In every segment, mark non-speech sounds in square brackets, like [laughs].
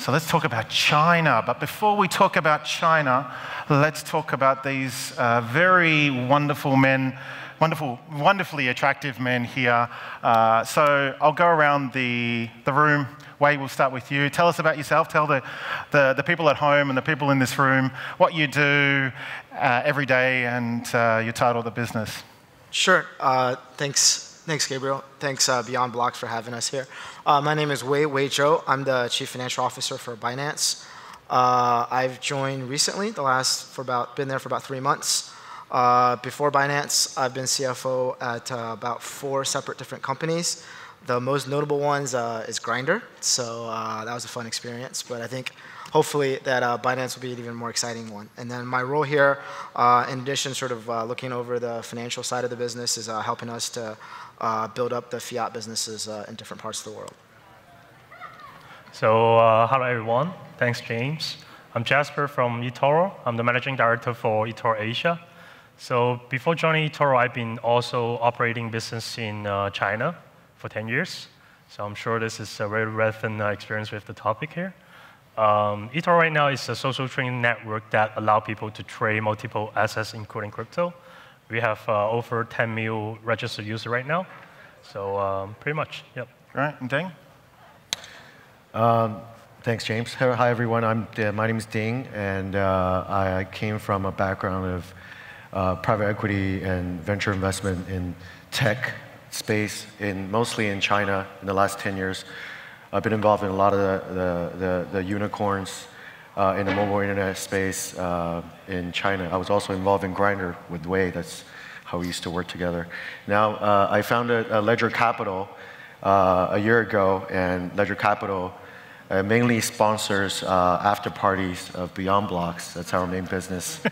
So let's talk about China. But before we talk about China, let's talk about these uh, very wonderful men, wonderful, wonderfully attractive men here. Uh, so I'll go around the, the room. Wei, we'll start with you. Tell us about yourself. Tell the, the, the people at home and the people in this room what you do uh, every day and uh, your title of the business. Sure. Uh, thanks. Thanks, Gabriel. Thanks, uh, Beyond Blocks, for having us here. Uh, my name is Wei Wei Zhou. I'm the Chief Financial Officer for Binance. Uh, I've joined recently, the last for about been there for about three months. Uh, before Binance, I've been CFO at uh, about four separate different companies. The most notable ones uh, is Grindr, so that was a fun experience. But I think hopefully that uh, Binance will be an even more exciting one. And then my role here, uh, in addition, sort of uh, looking over the financial side of the business, is helping us to uh, build up the fiat businesses uh, in different parts of the world. So, uh, hello everyone. Thanks, James. I'm Jasper from eToro. I'm the managing director for eToro Asia. So, before joining eToro, I've been also operating business in uh, China for 10 years. So, I'm sure this is a very relevant uh, experience with the topic here. Um, eToro right now is a social trading network that allows people to trade multiple assets, including crypto. We have uh, over 10 million registered users right now. So um, pretty much, yep. Right, and Ding? Um, thanks, James. Hi, everyone. I'm, uh, my name is Ding, and uh, I came from a background of uh, private equity and venture investment in tech space, in, mostly in China in the last 10 years. I've been involved in a lot of the, the, the, the unicorns uh, in the mobile internet space uh, in China. I was also involved in Grindr with Wei. That's how we used to work together. Now, uh, I founded uh, Ledger Capital uh, a year ago, and Ledger Capital uh, mainly sponsors after parties of Beyond Blocks. That's our main business.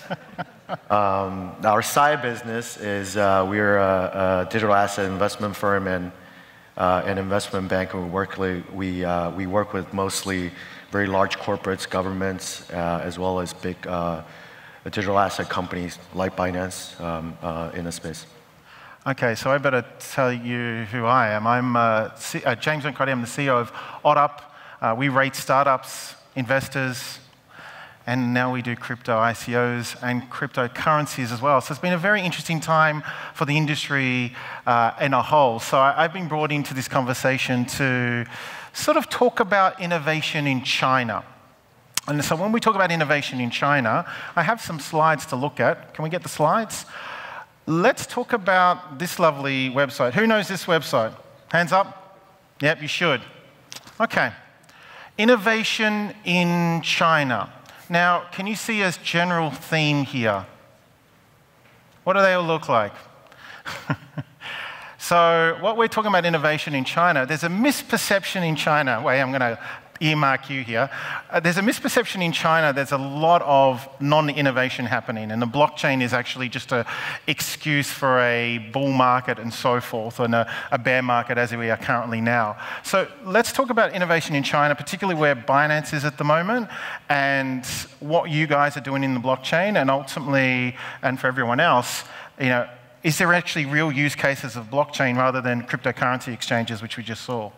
[laughs] um, our side business is we're a, a, digital asset investment firm and an investment bank, and we work, we, we work with mostly very large corporates, governments, uh, as well as big uh, digital asset companies like Binance um, uh, in the space. Okay, so I better tell you who I am. I'm C- James Giancotti. I'm the CEO of OddUp. We rate startups, investors, and now we do crypto ICOs and cryptocurrencies as well. So it's been a very interesting time for the industry uh, in a whole. So I, have been brought into this conversation to sort of talk about innovation in China. And so when we talk about innovation in China, I have some slides to look at. Can we get the slides? Let's talk about this lovely website. Who knows this website? Hands up? Yep, you should. Okay. Innovation in China. Now, can you see a general theme here? What do they all look like? [laughs] So, what we're talking about innovation in China, there's a misperception in China. Wait, I'm going to earmark you here. Uh, there's a misperception in China. There's a lot of non-innovation happening, and the blockchain is actually just an excuse for a bull market and so forth, and a, a, bear market as we are currently now. So let's talk about innovation in China, particularly where Binance is at the moment, and what you guys are doing in the blockchain, and ultimately, and for everyone else, you know is there actually real use cases of blockchain rather than cryptocurrency exchanges, which we just saw?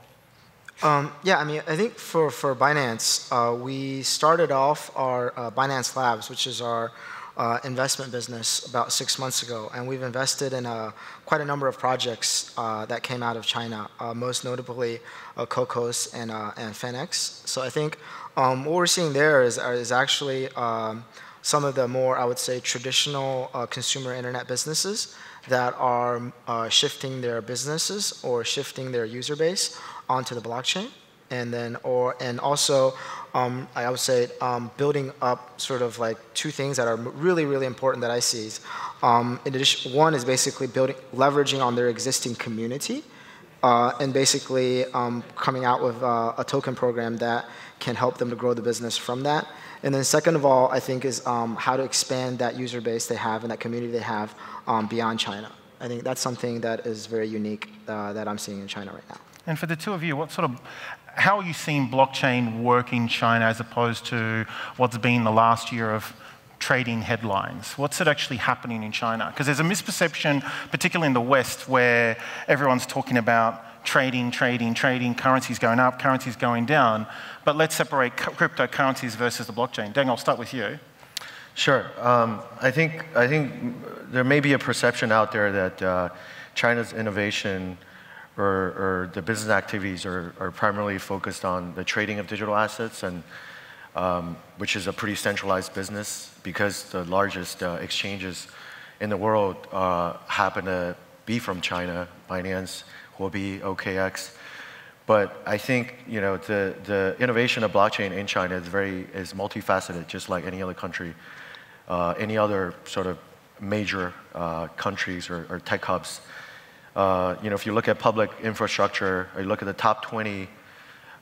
Um, yeah, I mean, I think for, for Binance, uh, we started off our uh, Binance Labs, which is our uh, investment business, about six months ago. And we've invested in uh, quite a number of projects uh, that came out of China, uh, most notably Cocos and, and Finex. So I think um, what we're seeing there is, is actually um, some of the more, I would say, traditional consumer internet businesses that are uh, shifting their businesses or shifting their user base onto the blockchain, and then or and also um, I would say um, building up sort of like two things that are really really important that I see. Um, in addition, one is basically building leveraging on their existing community. Uh, and basically um, coming out with uh, a token program that can help them to grow the business from that. And then second of all, I think is um, how to expand that user base they have and that community they have um, beyond China. I think that's something that is very unique uh, that I'm seeing in China right now. And for the two of you, what sort of, how are you seeing blockchain work in China as opposed to what's been the last year of trading headlines? What's it actually happening in China? Because there's a misperception, particularly in the West, where everyone's talking about trading, trading, trading, currencies going up, currencies going down. But let's separate cryptocurrencies versus the blockchain. Deng, I'll start with you. Sure. Um, I think I think there may be a perception out there that uh, China's innovation or, or, the business activities are, are, primarily focused on the trading of digital assets, and um, which is a pretty centralized business because the largest uh, exchanges in the world uh, happen to be from China. Binance, Huobi, OKEx. But I think you know the, the innovation of blockchain in China is very is multifaceted, just like any other country uh, any other sort of major uh, countries or, or, tech hubs. Uh, you know, if you look at public infrastructure, or you look at the top 20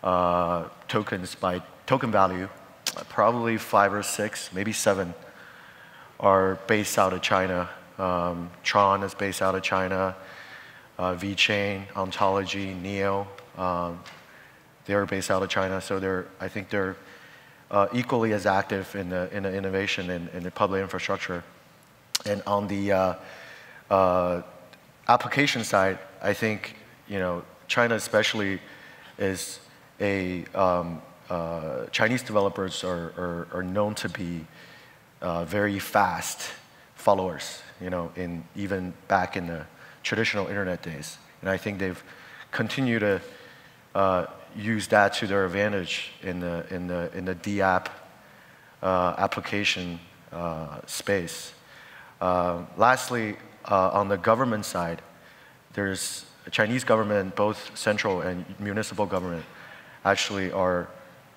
uh, tokens by token value, probably five or six, maybe seven, are based out of China. Um, Tron is based out of China. Uh, VeChain, Ontology, Neo, um, they're based out of China. So they're, I think they're uh, equally as active in the, in the innovation in, in the public infrastructure. And on the uh, uh, application side, I think you know China especially is a um, uh, Chinese developers are, are, are, known to be uh, very fast followers. You know, in even back in the traditional internet days, and I think they've continued to uh, use that to their advantage in the, in the, in the DApp uh, application uh, space. Uh, lastly, uh, on the government side, there's Chinese government, both central and municipal government, actually are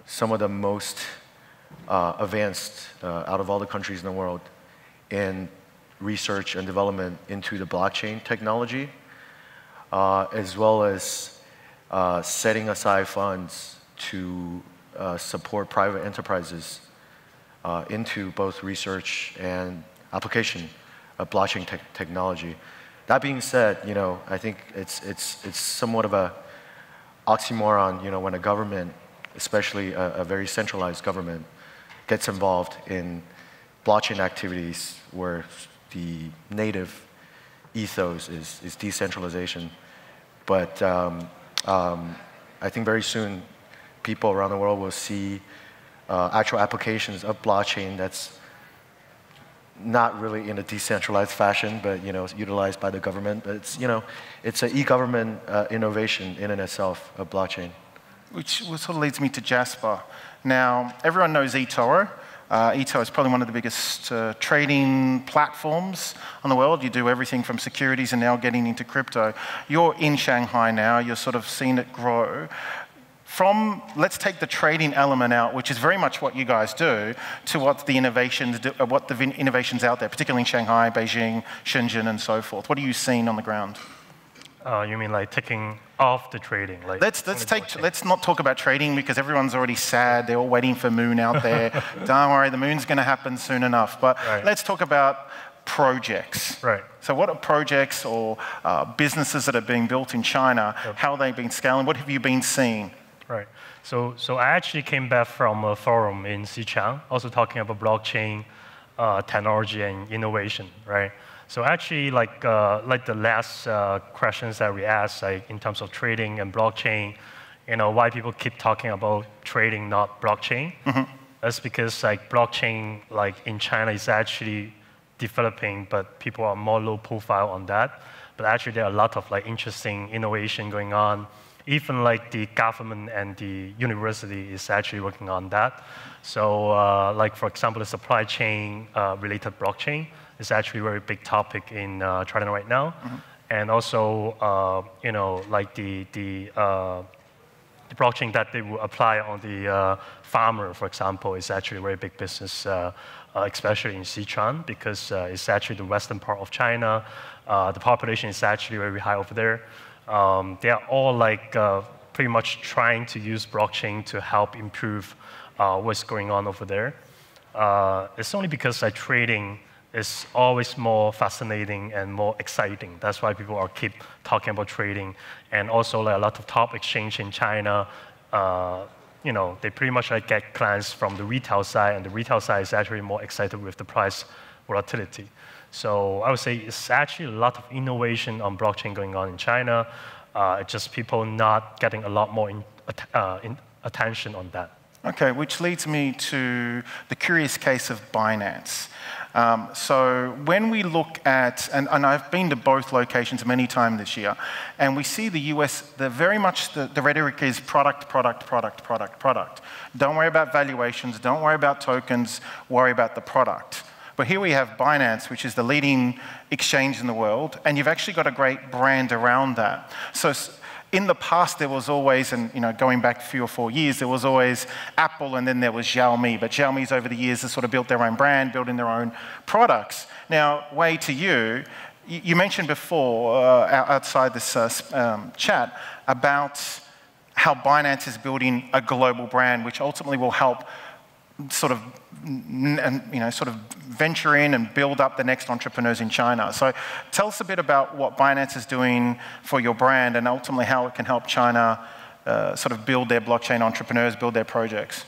some of the most uh, advanced out of all the countries in the world in research and development into the blockchain technology, as well as uh, setting aside funds to uh, support private enterprises uh, into both research and application of blockchain te technology. That being said, you know, I think it's, it's, it's somewhat of a oxymoron, you know, when a government, especially a, a very centralized government, gets involved in blockchain activities where the native ethos is, is decentralization. But um, um, I think very soon people around the world will see uh, actual applications of blockchain that's not really in a decentralized fashion, but you know, utilized by the government. But it's you know, it's an e-government uh, innovation in and itself of blockchain. Which sort of leads me to Jasper. Now, everyone knows eToro. Uh, eToro is probably one of the biggest uh, trading platforms on the world. You do everything from securities and now getting into crypto. You're in Shanghai now, you're sort of seeing it grow. From, let's take the trading element out, which is very much what you guys do, to what the innovations, do, uh, what the innovations out there, particularly in Shanghai, Beijing, Shenzhen, and so forth. What are you seeing on the ground? Uh, you mean like taking the trading? Like let's let's take let's not talk about trading because everyone's already sad. They're all waiting for moon out there. [laughs] Don't worry, the moon's going to happen soon enough. But right. let's talk about projects. Right. So what are projects or uh, businesses that are being built in China? Yep. How are they been scaling? What have you been seeing? Right. So so I actually came back from a forum in Xichang, also talking about blockchain uh, technology and innovation. Right. So actually, like, uh, like the last uh, questions that we asked, like in terms of trading and blockchain, you know, why people keep talking about trading, not blockchain. Mm-hmm. That's because like blockchain, like in China, is actually developing, but people are more low profile on that. But actually, there are a lot of like interesting innovation going on. Even like the government and the university is actually working on that. So, uh, like for example, the supply chain uh, related blockchain is actually a very big topic in uh, China right now. Mm-hmm. And also, uh, you know, like the, the, uh, the, blockchain that they will apply on the uh, farmer, for example, is actually a very big business, uh, uh, especially in Sichuan, because it's actually the western part of China. the population is actually very high over there. Um, they are all like pretty much trying to use blockchain to help improve what's going on over there. it's only because like trading is always more fascinating and more exciting. That's why people are keep talking about trading. And also like a lot of top exchange in China, uh, you know, they pretty much like get clients from the retail side, and the retail side is actually more excited with the price volatility. So I would say it's actually a lot of innovation on blockchain going on in China. Uh, it's just people not getting a lot more in, uh, in attention on that. Okay, which leads me to the curious case of Binance. Um, so when we look at, and, and, I've been to both locations many times this year, and we see the US, the very much the, the rhetoric is product, product, product, product, product. Don't worry about valuations, don't worry about tokens, worry about the product. But here we have Binance, which is the leading exchange in the world, and you've actually got a great brand around that. So in the past, there was always, and you know, going back three or four years, there was always Apple and then there was Xiaomi. But Xiaomi's over the years has sort of built their own brand, building their own products. Now, Wei to you, you mentioned before uh, outside this uh, um, chat about how Binance is building a global brand, which ultimately will help sort of, and you know, sort of venture in and build up the next entrepreneurs in China. So tell us a bit about what Binance is doing for your brand and ultimately how it can help China uh, sort of build their blockchain entrepreneurs, build their projects.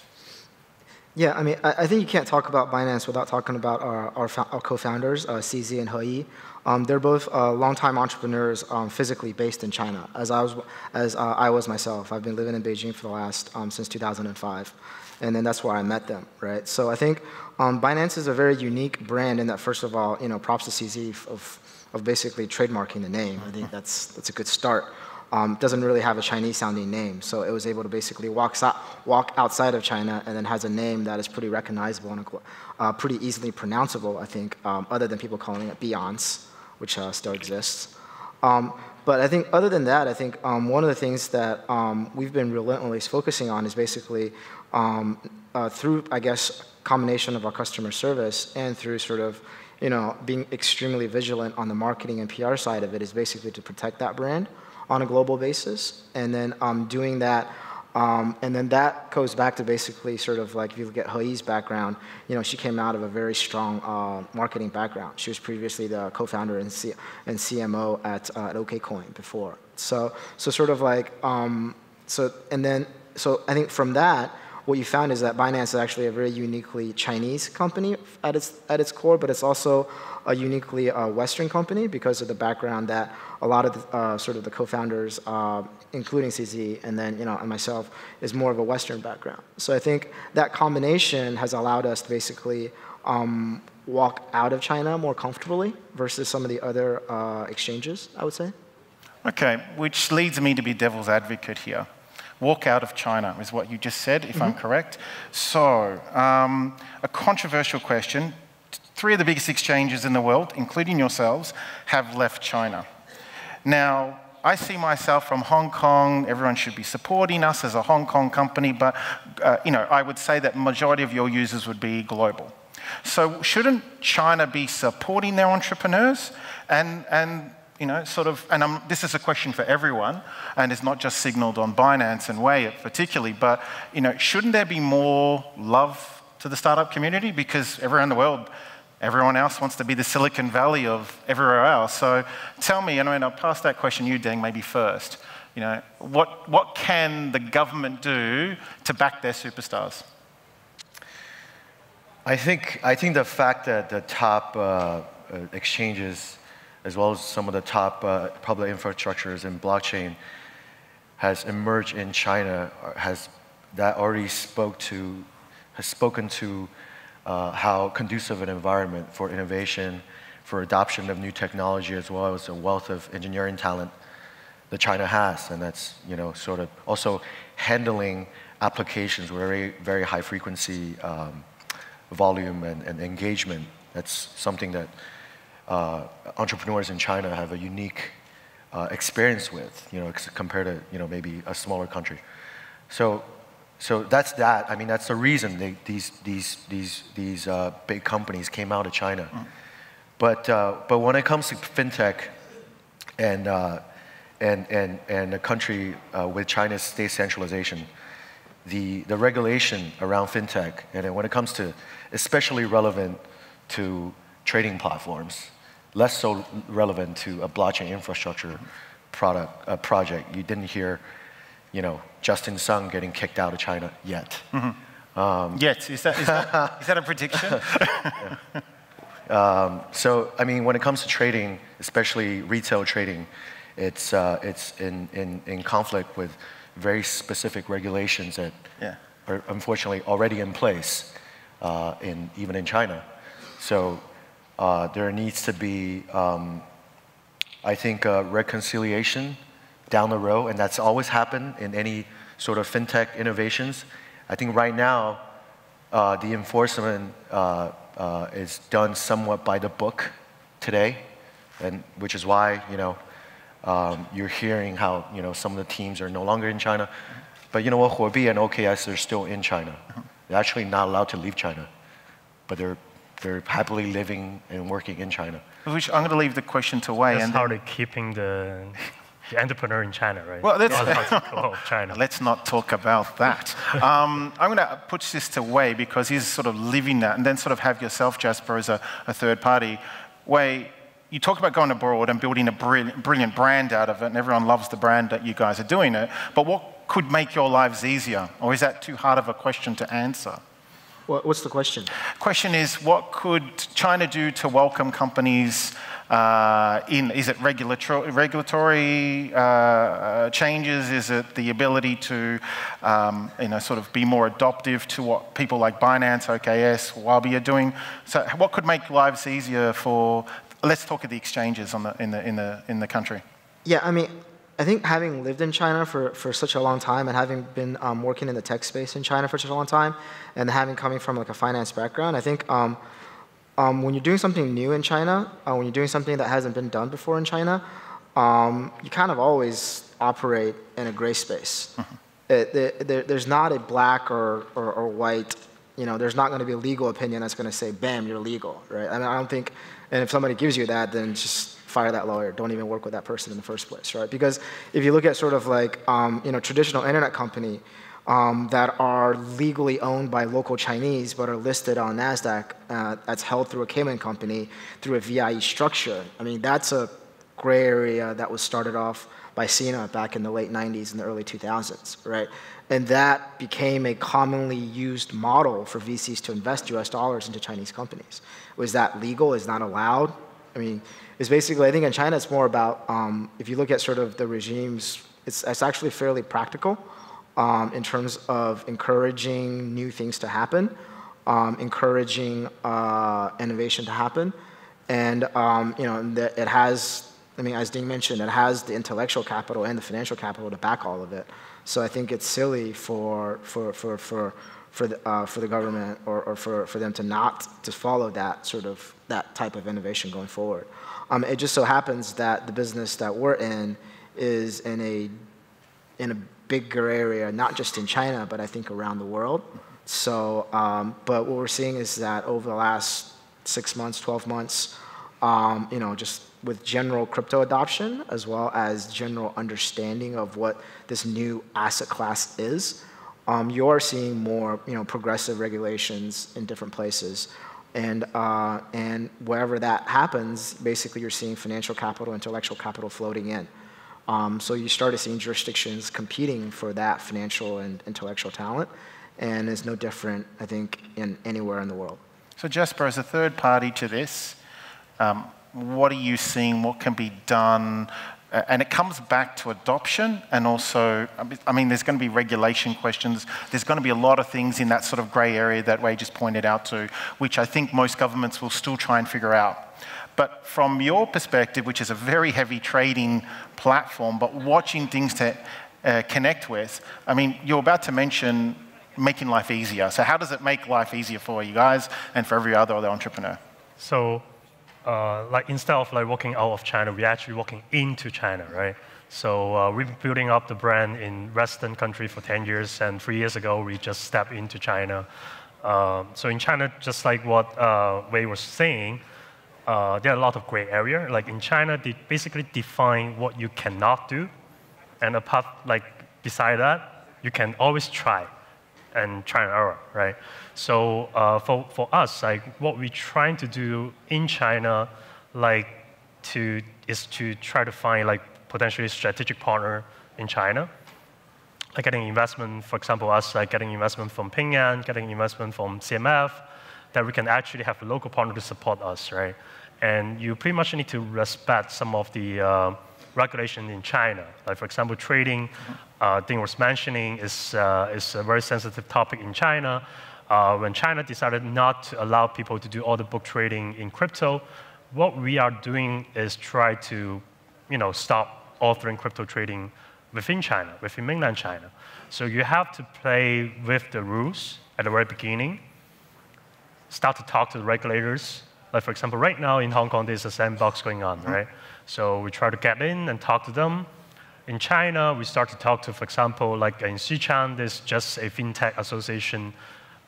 Yeah, I mean, I, think you can't talk about Binance without talking about our, our, our co-founders, uh, CZ and He. Um, they're both uh, longtime entrepreneurs um, physically based in China, as I was, as uh, I was myself. I've been living in Beijing for the last, um, since 2005 and then that's where I met them, right? So I think um, Binance is a very unique brand in that, first of all, you know, props to CZ of, of basically trademarking the name. I think that's, that's a good start. Um, doesn't really have a Chinese sounding name, so it was able to basically walk, walk outside of China and then has a name that is pretty recognizable and uh, pretty easily pronounceable, I think, um, other than people calling it Beyonce, which uh, still exists. Um, but I think other than that, I think um, one of the things that um, we've been relentlessly focusing on is basically um, uh, through, I guess, combination of our customer service and through sort of, you know, being extremely vigilant on the marketing and PR side of it is basically to protect that brand on a global basis. And then um, doing that, um, and then that goes back to basically sort of like if you look at He background, you know, she came out of a very strong uh, marketing background. She was previously the co-founder and, C and CMO at, uh, at OKCoin before. So, so sort of like, um, so, and then, so I think from that, what you found is that Binance is actually a very uniquely Chinese company at its, at its core, but it's also a uniquely uh, Western company because of the background that a lot of the, uh, sort of the co-founders, uh, including CZ and then you know and myself, is more of a Western background. So I think that combination has allowed us to basically um, walk out of China more comfortably versus some of the other uh, exchanges, I would say. Okay, which leads me to be devil's advocate here walk out of China, is what you just said, if mm -hmm. I'm mm-hmm. correct. So, um, a controversial question. Three of the biggest exchanges in the world, including yourselves, have left China. Now, I see myself from Hong Kong. Everyone should be supporting us as a Hong Kong company, but uh, you know, I would say that majority of your users would be global. So shouldn't China be supporting their entrepreneurs and, and you know, sort of, and I'm, this is a question for everyone, and it's not just signaled on Binance and Wei particularly, but, you know, shouldn't there be more love to the startup community? Because everywhere in the world, everyone else wants to be the Silicon Valley of everywhere else. So tell me, and I mean, I'll pass that question to you, Deng, maybe first. You know, what, what can the government do to back their superstars? I think, I think the fact that the top uh, uh, exchanges as well as some of the top uh, public infrastructures in blockchain has emerged in China uh, has that already spoke to has spoken to uh, how conducive an environment for innovation, for adoption of new technology, as well as a wealth of engineering talent that China has, and that's you know sort of also handling applications with very very high frequency um, volume and, and engagement. That's something that uh, entrepreneurs in China have a unique uh, experience with, you know, compared to, you know, maybe a smaller country. So, so that's that. I mean, that's the reason they, these, these, these, these uh, big companies came out of China. Mm. But, uh, but when it comes to fintech and, uh, and, and, and a country uh, with China's state centralization, the, the regulation around fintech, and when it comes to, especially relevant to trading platforms, less so relevant to a blockchain infrastructure product, uh, project. You didn't hear, you know, Justin Sun getting kicked out of China yet. Mm-hmm. Um, yet is that, is that, [laughs] is that a prediction? um, so I mean, when it comes to trading, especially retail trading, it's, uh, it's in, in, in conflict with very specific regulations that Yeah. are unfortunately already in place, uh, in, even in China. So uh, there needs to be, um, I think, uh, reconciliation down the road, and that's always happened in any sort of fintech innovations. I think right now, uh, the enforcement uh, uh, is done somewhat by the book today, and which is why you know um, you're hearing how you know some of the teams are no longer in China, but you know what, Huobi and OKEx are still in China. They're actually not allowed to leave China, but they're they're happily living and working in China. Which I'm going to leave the question to Wei. That's and how then- they're keeping the, the entrepreneur in China, right? Well, that's- Not allowed to go out of China. Let's not talk about that. Um, I'm going to put this to Wei because he's sort of living that, and then sort of have yourself, Jasper, as a, a third party. Wei, you talk about going abroad and building a brilliant, brilliant brand out of it, and everyone loves the brand that you guys are doing it. But what could make your lives easier, or is that too hard of a question to answer? What, what's the question? Question is, what could China do to welcome companies uh, in? Is it regulatory, regulatory uh, uh, changes? Is it the ability to, um, you know, sort of be more adoptive to what people like Binance, OKEx, Huobi are doing? So, what could make lives easier for? Let's talk of the exchanges on the, in the in the in the country. Yeah, I mean, I think having lived in China for, for such a long time and having been um, working in the tech space in China for such a long time and having coming from like a finance background, I think um, um, when you're doing something new in China, uh, when you're doing something that hasn't been done before in China, um, you kind of always operate in a gray space. It, there, there- there's not a black or, or, or white, you know, there's not going to be a legal opinion that's going to say, bam, you're legal, right? I mean, I don't think, and if somebody gives you that, then just fire that lawyer. Don't even work with that person in the first place, right? Because if you look at sort of like, um, you know, traditional internet company um, that are legally owned by local Chinese but are listed on NASDAQ, uh, that's held through a Cayman company through a VIE structure, I mean, that's a gray area that was started off by Sina back in the late 90s and the early 2000s, right? And that became a commonly used model for VCs to invest US dollars into Chinese companies. Was that legal? Is that allowed? I mean, it's basically, I think in China it's more about, um, if you look at sort of the regimes, it's, it's actually fairly practical um, in terms of encouraging new things to happen, um, encouraging uh, innovation to happen. And um, you know, it has, I mean, as Ding mentioned, it has the intellectual capital and the financial capital to back all of it. So I think it's silly for for for for for the, uh, for the government or, or for, for them to not to follow that sort of that type of innovation going forward. Um, it just so happens that the business that we're in is in a in a bigger area, not just in China, but I think around the world. So, um, but what we're seeing is that over the last six months, 12 months, um, you know, just with general crypto adoption as well as general understanding of what this new asset class is, um, you're seeing more, you know, progressive regulations in different places. And, uh, and wherever that happens, basically you're seeing financial capital, intellectual capital floating in. Um, so you started seeing jurisdictions competing for that financial and intellectual talent, and it's no different, I think, in anywhere in the world. So, Jasper, as a third party to this, um, what are you seeing? What can be done? Uh, and it comes back to adoption and also, I mean- there's going to be regulation questions. There's going to be a lot of things in that sort of grey area that Wei just pointed out to, which I think most governments will still try and figure out. But from your perspective, which is a very heavy trading platform, but watching things to uh, connect with, I mean, you're about to mention making life easier. So, how does it make life easier for you guys and for every other entrepreneur? So, uh, like instead of like walking out of China, we're actually walking into China, right? So uh, we've been building up the brand in Western country for 10 years, and three years ago we just stepped into China. Um, so in China, just like what uh, Wei was saying, uh, there are a lot of gray area. Like in China, they basically define what you cannot do, and apart like beside that, you can always try and try and error, right? So uh, for, for us, like what we're trying to do in China, like to is to try to find like potentially strategic partner in China, like getting investment, for example, us like getting investment from Ping An, getting investment from CMF, that we can actually have a local partner to support us, right? And you pretty much need to respect some of the uh, regulation in China. Like for example, trading, uh, Ding was mentioning, is, uh, is a very sensitive topic in China. Uh, when China decided not to allow people to do all the book trading in crypto, what we are doing is try to, you know, stop authoring crypto trading within China, within mainland China. So you have to play with the rules at the very beginning, start to talk to the regulators. Like for example, right now in Hong Kong, there's a sandbox going on, mm-hmm. right? So we try to get in and talk to them. In China, we start to talk to, for example, like in Xichang, there's just a fintech association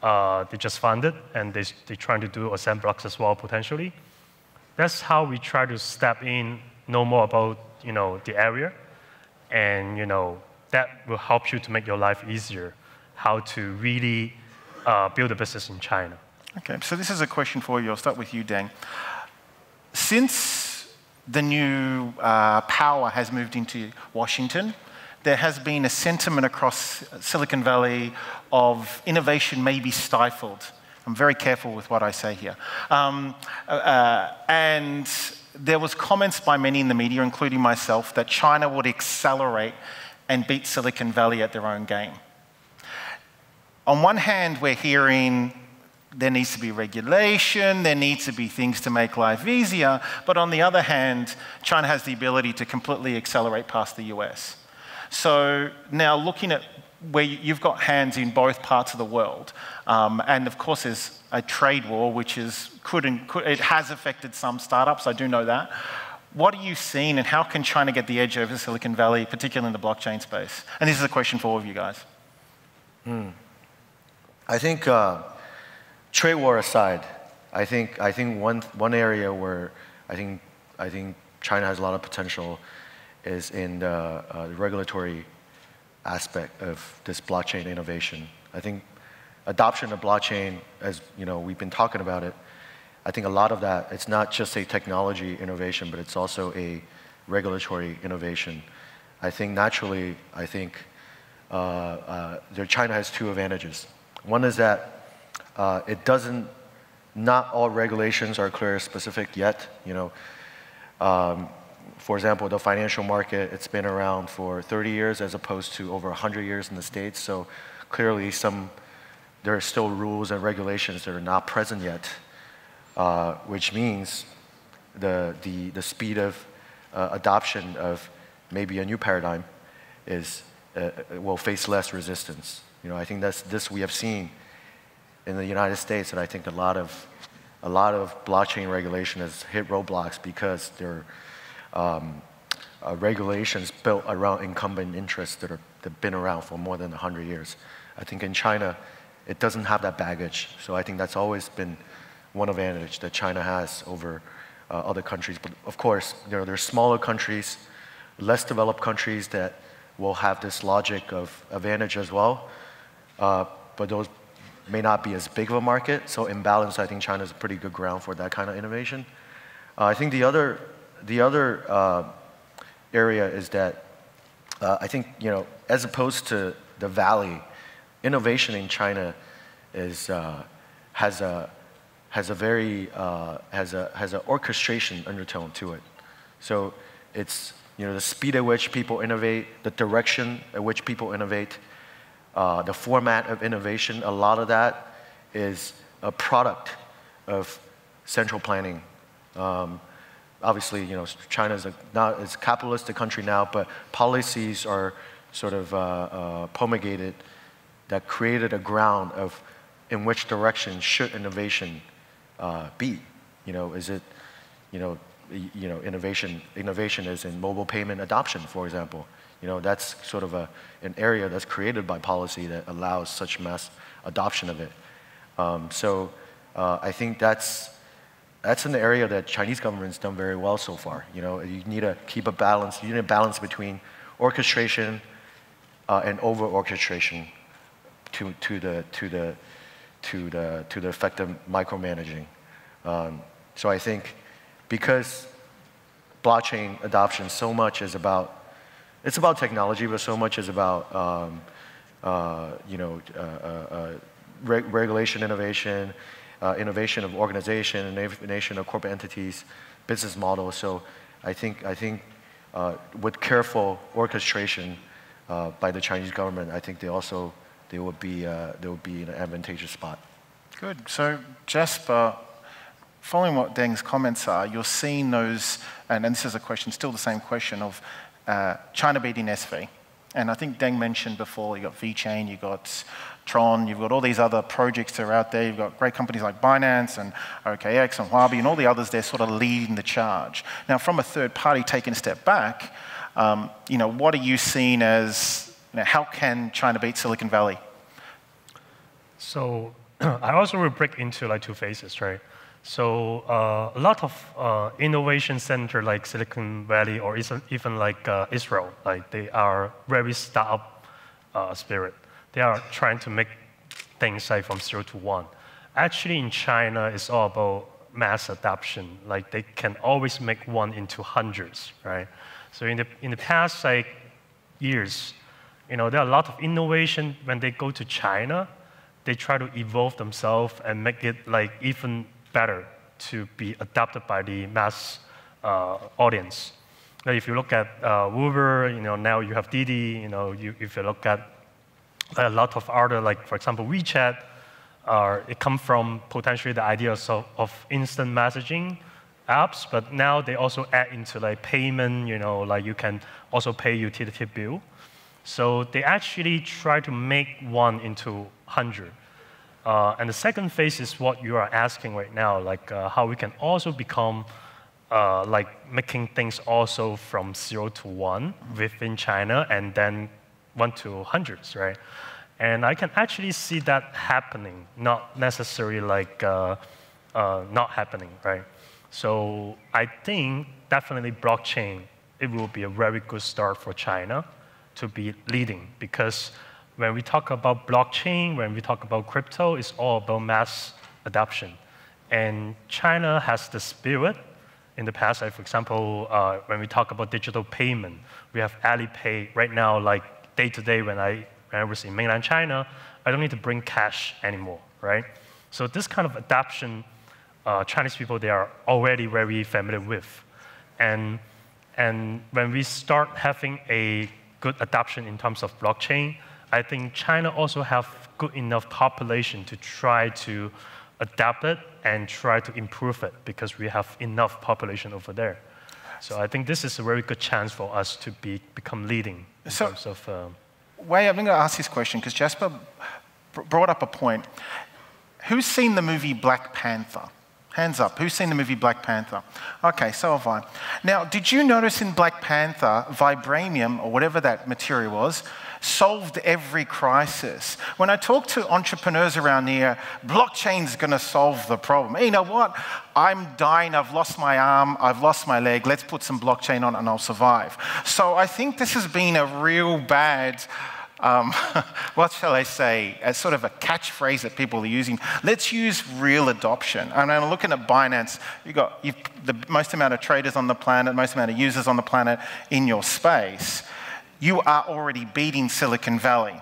uh, they just funded, and they, they're trying to do a sandbox as well, potentially. That's how we try to step in, know more about you know, the area, and you know, that will help you to make your life easier, how to really uh, build a business in China. Okay, so this is a question for you. I'll start with you, Deng. Since the new uh, power has moved into Washington, there has been a sentiment across Silicon Valley of innovation may be stifled. I'm very careful with what I say here. Um, uh, uh, and there was comments by many in the media, including myself, that China would accelerate and beat Silicon Valley at their own game. On one hand, we're hearing there needs to be regulation, there needs to be things to make life easier, but on the other hand, China has the ability to completely accelerate past the US. So now looking at where you've got hands in both parts of the world, um, and of course there's a trade war which is could, and could it has affected some startups. I do know that. What are you seeing, and how can China get the edge over Silicon Valley, particularly in the blockchain space? And this is a question for all of you guys. Mm. I think uh, trade war aside, I think I think one one area where I think I think China has a lot of potential is in the, uh, the regulatory aspect of this blockchain innovation. I think adoption of blockchain, as you know, we've been talking about it. I think a lot of that, it's not just a technology innovation, but it's also a regulatory innovation. I think naturally, I think uh, uh, China has two advantages. One is that uh, it doesn't, not all regulations are clear specific yet. You know, um, for example, the financial market, it's been around for 30 years as opposed to over 100 years in the States. So clearly some, there are still rules and regulations that are not present yet, uh, which means the, the, the speed of uh, adoption of maybe a new paradigm is, uh, will face less resistance. You know, I think that's, this we have seen in the United States, and I think a lot of, a lot of blockchain regulation has hit roadblocks because they're um, uh, regulations built around incumbent interests that, are, that have been around for more than 100 years. I think in China, it doesn't have that baggage. So I think that's always been one advantage that China has over uh, other countries. But of course, there are smaller countries, less developed countries that will have this logic of advantage as well. Uh, but those may not be as big of a market. So in balance, I think China is a pretty good ground for that kind of innovation. Uh, I think the other the other uh, area is that uh, I think, you know, as opposed to the valley, innovation in China is, uh, has, a, has a very, uh, has, a, has an orchestration undertone to it. So it's, you know, the speed at which people innovate, the direction at which people innovate, uh, the format of innovation, a lot of that is a product of central planning. Um, obviously, you know, China is a, not as capitalist a country now, but policies are sort of uh, uh, promulgated that created a ground of in which direction should innovation uh, be. You know, is it, you know, you know, innovation, innovation is in mobile payment adoption, for example. You know, that's sort of a, an area that's created by policy that allows such mass adoption of it. Um, so uh, I think that's, that's an area that Chinese government's done very well so far. You know, you need to keep a balance. You need a balance between orchestration uh, and over orchestration to, to the to the to the to the effective micromanaging. Um, so I think because blockchain adoption so much is about it's about technology, but so much is about um, uh, you know uh, uh, uh regulation, innovation, innovation of organization, innovation of corporate entities, business models. So I think, I think with careful orchestration by the Chinese government, I think they also they will be they will be in an advantageous spot. Good. So Jasper, following what Deng's comments are, you're seeing those, and, and this is a question, still the same question of uh, China beating SV. And I think Deng mentioned before, you've got VeChain, you've got Tron, you've got all these other projects that are out there. You've got great companies like Binance and OKEx and Huobi and all the others. They're sort of leading the charge. Now, from a third party taking a step back, um, you know, what are you seeing as, you know, how can China beat Silicon Valley? So [clears throat] I also will break into like two phases, right? So uh, a lot of uh, innovation center like Silicon Valley or even like uh, Israel, like they are very startup uh, spirit. They are trying to make things like from zero to one. Actually, in China, it's all about mass adoption. Like they can always make one into hundreds, right? So in the in the past like years, you know, there are a lot of innovation when they go to China. They try to evolve themselves and make it like even better to be adopted by the mass uh, audience. Now, if you look at uh, Uber, you know, now you have Didi, you know, you, if you look at a lot of other, like for example, WeChat, uh, it comes from potentially the ideas of, of instant messaging apps, but now they also add into like payment, you know, like you can also pay utility bill. So they actually try to make one into 100. Uh, and the second phase is what you are asking right now, like uh, how we can also become uh, like making things also from zero to one within China and then one to hundreds, right? And I can actually see that happening, not necessarily like uh, uh, not happening, right? So I think definitely blockchain, it will be a very good start for China to be leading because when we talk about blockchain, when we talk about crypto, it's all about mass adoption. And China has the spirit in the past. Like for example, uh, when we talk about digital payment, we have Alipay right now. Like day to day, when I when I was in mainland China, I don't need to bring cash anymore, right? So this kind of adoption, uh, Chinese people they are already very familiar with, and and when we start having a good adoption in terms of blockchain, I think China also have good enough population to try to adapt it and try to improve it because we have enough population over there. So I think this is a very good chance for us to be, become leading in so, terms of. Um, Wei, I'm going to ask this question because Jasper brought up a point. Who's seen the movie Black Panther? Hands up. Who's seen the movie Black Panther? Okay, so have I. Now, did you notice in Black Panther, vibranium, or whatever that material was, solved every crisis. When I talk to entrepreneurs around here, blockchain's going to solve the problem. Hey, you know what? I'm dying, I've lost my arm, I've lost my leg, let's put some blockchain on and I'll survive. So I think this has been a real bad. Um, [laughs] what shall I say, as sort of a catchphrase that people are using. Let's use real adoption. And I'm looking at Binance, you've got you've the most amount of traders on the planet, most amount of users on the planet in your space you are already beating Silicon Valley.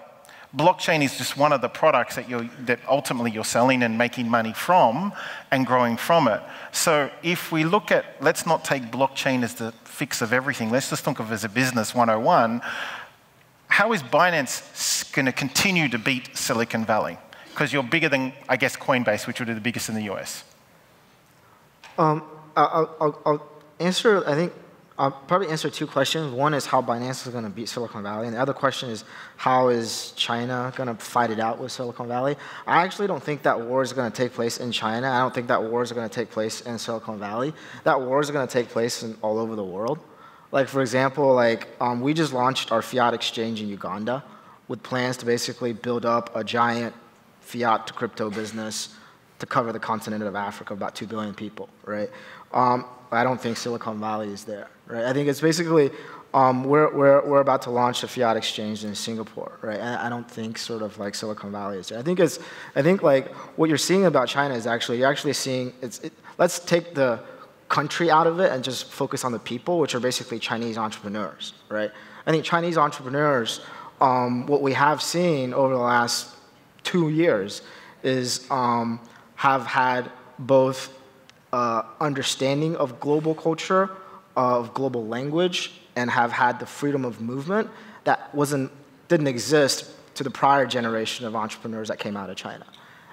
Blockchain is just one of the products that, you're, that ultimately you're selling and making money from and growing from it. So if we look at, let's not take blockchain as the fix of everything, let's just think of it as a business 101. How is Binance going to continue to beat Silicon Valley? Because you're bigger than, I guess, Coinbase, which would be the biggest in the US. Um, I'll, I'll, I'll answer, I think, I'll probably answer two questions. One is how Binance is going to beat Silicon Valley, and the other question is how is China going to fight it out with Silicon Valley? I actually don't think that war is going to take place in China. I don't think that war is going to take place in Silicon Valley. That war is going to take place in, all over the world. Like for example, like um, we just launched our fiat exchange in Uganda with plans to basically build up a giant fiat to crypto business to cover the continent of Africa, about two billion people, right? Um, I don't think Silicon Valley is there, right? I think it's basically um, we're, we're, we're about to launch a fiat exchange in Singapore, right? I don't think sort of like Silicon Valley is there. I think it's, I think like what you're seeing about China is actually, you're actually seeing, it's, it, let's take the country out of it and just focus on the people, which are basically Chinese entrepreneurs, right? I think Chinese entrepreneurs, um, what we have seen over the last two years is um, have had both uh, understanding of global culture, of global language, and have had the freedom of movement that wasn't, didn't exist to the prior generation of entrepreneurs that came out of China.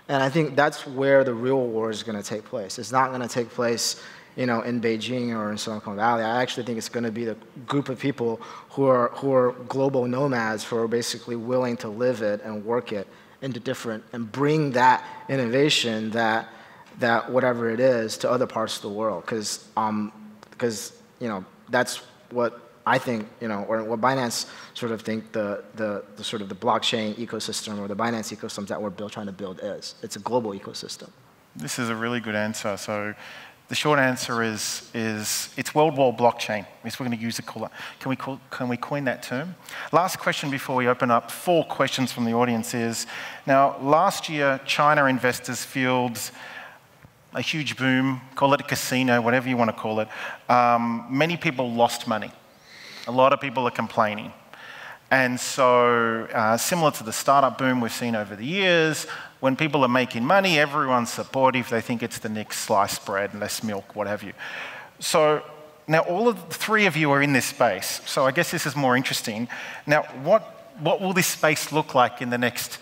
And I think that's where the real war is going to take place. It's not going to take place you know, in Beijing or in Silicon Valley. I actually think it's going to be the group of people who are, who are global nomads who are basically willing to live it and work it into different and bring that innovation, that, that whatever it is, to other parts of the world. Because, um, because you know, that's what I think, you know, or what Binance sort of think the, the, the sort of the blockchain ecosystem or the Binance ecosystem that we're build, trying to build is. It's a global ecosystem. This is a really good answer. So the short answer is, is it's world war blockchain. If we're going to use the call. Can we, call, can we coin that term? Last question before we open up four questions from the audience is, now last year China investors fueled a huge boom, call it a casino, whatever you want to call it. Um, many people lost money. A lot of people are complaining. And so, uh, similar to the startup boom we've seen over the years, when people are making money, everyone's supportive. They think it's the next sliced bread, less milk, what have you. So, now all of the three of you are in this space. So, I guess this is more interesting. Now, what, what will this space look like in the next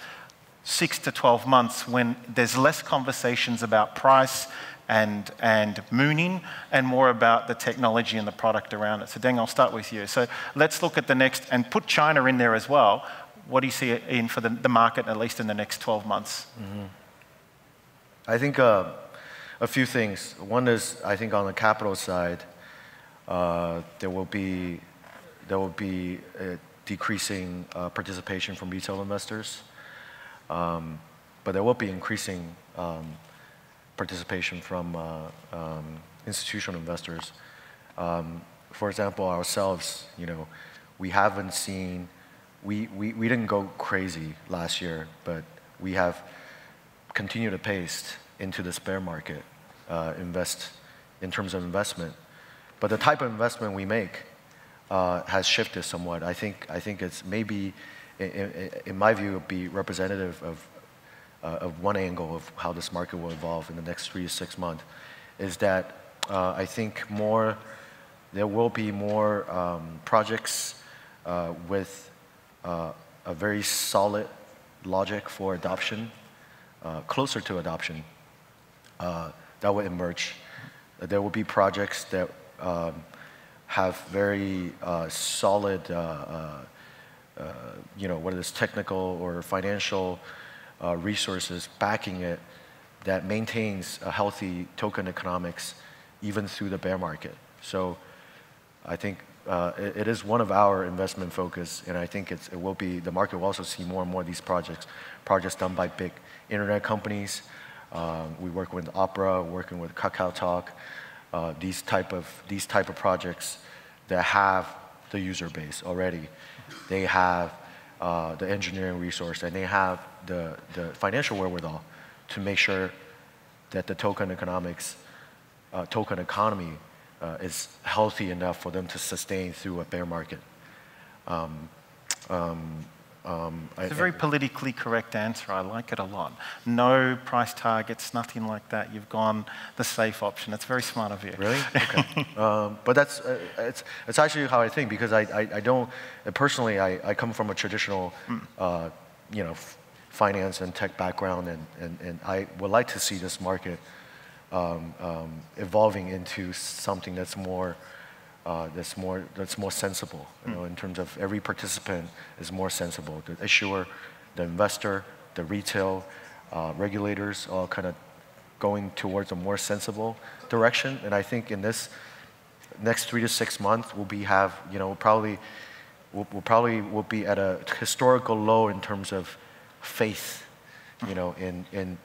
six to 12 months when there's less conversations about price and, and mooning and more about the technology and the product around it. So Ding, I'll start with you. So let's look at the next, and put China in there as well. What do you see in for the, the market, at least in the next 12 months? Mm-hmm. I think uh, a few things. One is, I think on the capital side, uh, there will be, there will be decreasing uh, participation from retail investors. Um, but there will be increasing um, participation from uh, um, institutional investors. Um, for example, ourselves, you know, we haven't seen, we, we, we didn't go crazy last year, but we have continued to pace into this bear market, uh, invest in terms of investment. But the type of investment we make uh, has shifted somewhat. I think, I think it's maybe, in, my view, be representative of uh, of one angle of how this market will evolve in the next three to six months is that uh, I think more, there will be more um, projects uh, with uh, a very solid logic for adoption, uh, closer to adoption, uh, that will emerge. There will be projects that um, have very solid, you know, whether it's technical or financial uh, resources backing it that maintains a healthy token economics even through the bear market. So I think uh, it, it is one of our investment focus, and I think it will be, the market will also see more and more of these projects, projects done by big internet companies. Um, we work with Opera, working with KakaoTalk, uh, these, type of, these type of projects that have the user base already. They have uh, the engineering resource, and they have the, the financial wherewithal to make sure that the token economics, uh, token economy uh, is healthy enough for them to sustain through a bear market. Um, um, um, it's I, a very politically correct answer. I like it a lot. No price targets, nothing like that. You've gone the safe option. It's very smart of you. Really? Okay. [laughs] um, but that's uh, it's, it's actually how I think because I, I, I don't personally I, I come from a traditional mm. uh, you know finance and tech background, and, and, and I would like to see this market um, um, evolving into something that's more, uh, that's more, that's more sensible, you know, in terms of every participant is more sensible. The issuer, the investor, the retail, uh, regulators, all kind of going towards a more sensible direction. And I think in this next three to six months, we'll be have, you know, probably, we'll, we'll probably will be at a historical low in terms of faith, you know, in, in,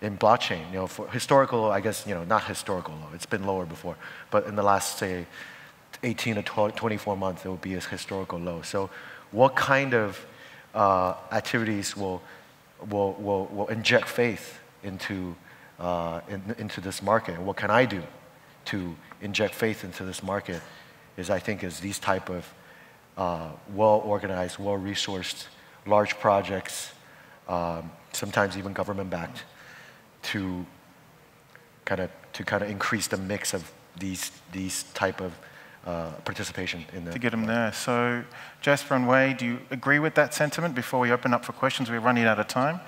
in blockchain. You know, for historical, I guess, you know, not historical low, it's been lower before, but in the last, say, 18 to 12, 24 months, it will be a historical low. So what kind of uh, activities will, will, will, will inject faith into, uh, in, into this market? What can I do to inject faith into this market is, I think, is these type of uh, well-organized, well-resourced, large projects um, sometimes even government backed, to kind of to kind of increase the mix of these these type of uh, participation in the. To get them there. So, Jasper and Wei, do you agree with that sentiment before we open up for questions? We're running out of time.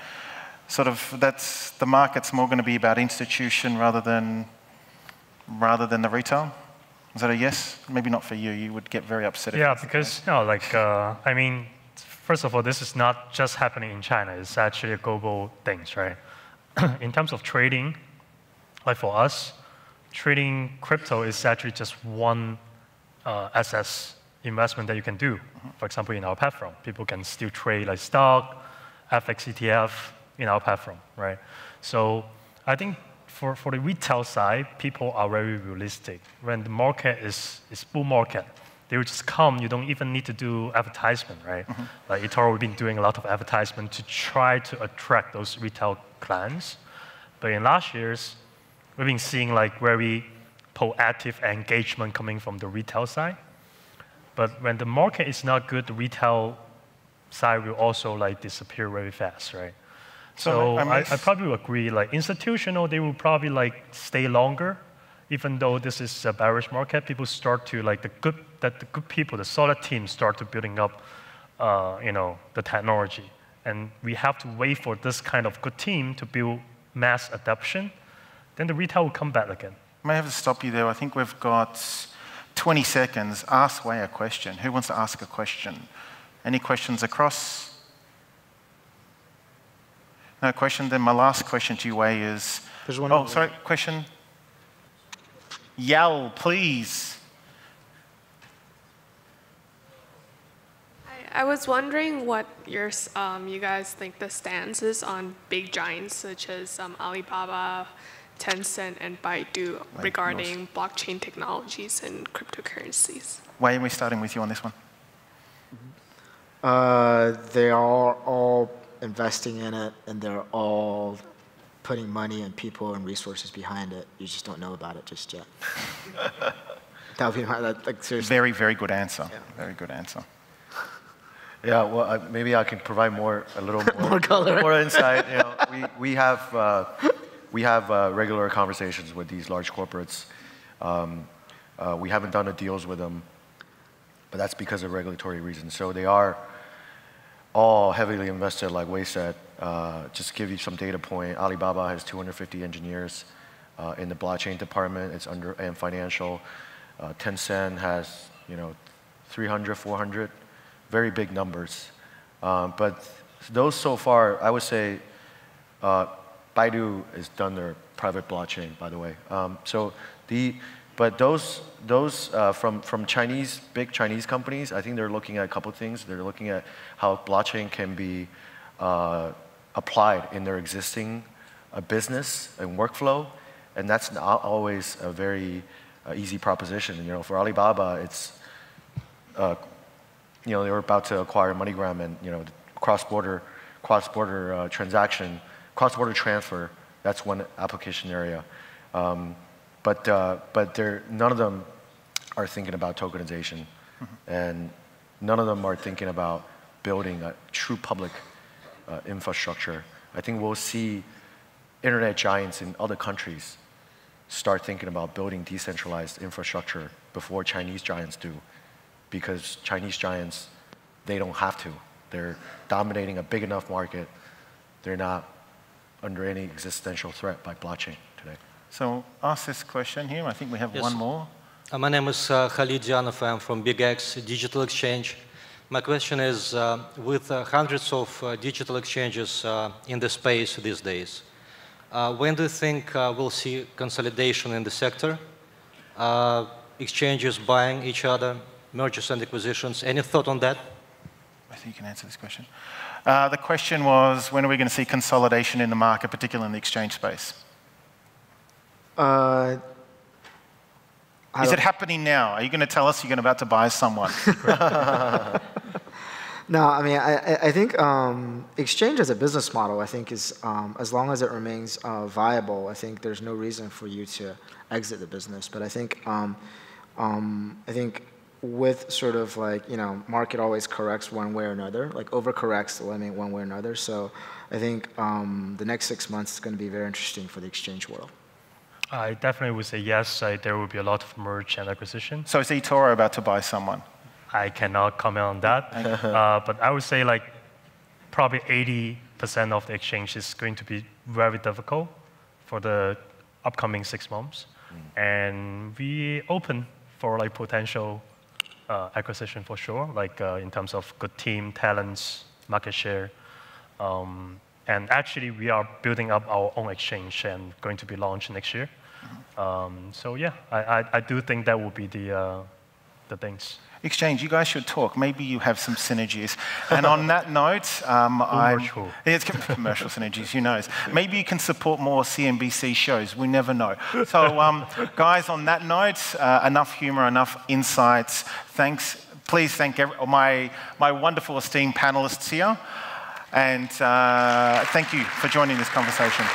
Sort of, that's the market's more going to be about institution rather than rather than the retail. Is that a yes? Maybe not for you. You would get very upset. Yeah, because no, like uh, I mean, first of all, this is not just happening in China. It's actually a global thing, right? [clears throat] in terms of trading, like for us, trading crypto is actually just one uh, SS investment that you can do. For example, in our platform, people can still trade like stock, FX ETF in our platform, right? So I think for, for the retail side, people are very realistic. When the market is, is bull market, they will just come. You don't even need to do advertisement, right? Mm-hmm. Like eToro, we've been doing a lot of advertisement to try to attract those retail clients. But in last years, we've been seeing like very proactive engagement coming from the retail side. But when the market is not good, the retail side will also like disappear very fast, right? So, so I, I, probably agree. Like institutional, they will probably like stay longer, even though this is a bearish market. People start to like the good that the good people, the solid teams, start to building up, uh, you know, the technology. And we have to wait for this kind of good team to build mass adoption. Then the retail will come back again. I may have to stop you there. I think we've got 20 seconds. Ask Wei a question. Who wants to ask a question? Any questions across? No question. Then my last question to you, Wei, is. There's one. Oh, sorry. Question. Yell, please. I was wondering what your, um, you guys think the stance is on big giants such as um, Alibaba, Tencent, and Baidu regarding blockchain technologies and cryptocurrencies. Why are we starting with you on this one? Uh, they are all investing in it and they're all putting money and people and resources behind it. You just don't know about it just yet. [laughs] that would be my, like, seriously. Very, very good answer. Yeah. Very good answer. Yeah, well, I, maybe I can provide more, a little [laughs] more, more color, more insight. You know, [laughs] we, we have, uh, we have uh, regular conversations with these large corporates. Um, uh, we haven't done the deals with them, but that's because of regulatory reasons. So they are all heavily invested, like Wei said. Uh, just to give you some data point, Alibaba has 250 engineers uh, in the blockchain department. It's under Ant Financial. Uh, Tencent has you know 300, 400, very big numbers. Um, but those so far, I would say, uh, Baidu has done their private blockchain, by the way. Um, so the but those, those uh, from, from Chinese, big Chinese companies, I think they're looking at a couple things. They're looking at how blockchain can be uh, applied in their existing uh, business and workflow. And that's not always a very uh, easy proposition. You know, for Alibaba, it's, uh, you know, they were about to acquire MoneyGram and, you know, cross-border, cross-border uh, transaction, cross-border transfer, that's one application area. Um, but, uh, but none of them are thinking about tokenization. Mm-hmm. And none of them are thinking about building a true public uh, infrastructure. I think we'll see internet giants in other countries start thinking about building decentralized infrastructure before Chinese giants do. Because Chinese giants, they don't have to. They're dominating a big enough market. They're not under any existential threat by blockchain today. So ask this question here. I think we have yes. one more. Uh, my name is uh, Khalid Dianov. I'm from BigX Digital Exchange. My question is, uh, with uh, hundreds of uh, digital exchanges uh, in the space these days, when do you think we'll see consolidation in the sector? exchanges buying each other, mergers and acquisitions. Any thought on that? I think you can answer this question. The question was, when are we going to see consolidation in the market, particularly in the exchange space? Uh, Is it happening now? Are you going to tell us you're about to buy someone? [laughs] [laughs] no, I mean, I, I think um, exchange as a business model, I think, is um, as long as it remains uh, viable, I think there's no reason for you to exit the business. But I think, um, um I think with sort of like, you know, market always corrects one way or another, like overcorrects the limit one way or another. So I think um, the next six months is going to be very interesting for the exchange world. I definitely would say yes. I, there will be a lot of merge and acquisition. So is eToro about to buy someone? I cannot comment on that. uh, but I would say like probably 80% of the exchange is going to be very difficult for the upcoming six months. Mm. And we open for like potential acquisition for sure, like uh, in terms of good team, talents, market share. Um, and actually, we are building up our own exchange and going to be launched next year. Mm-hmm. Um, so yeah, I, I, I, do think that will be the, uh, the things. Exchange, you guys should talk. Maybe you have some synergies. And on that [laughs] note, um, I, it's commercial synergies, who knows? Maybe you can support more CNBC shows. We never know. So, um, guys, on that note, uh, enough humor, enough insights. Thanks. Please thank every, my, my wonderful esteemed panelists here. And uh, thank you for joining this conversation.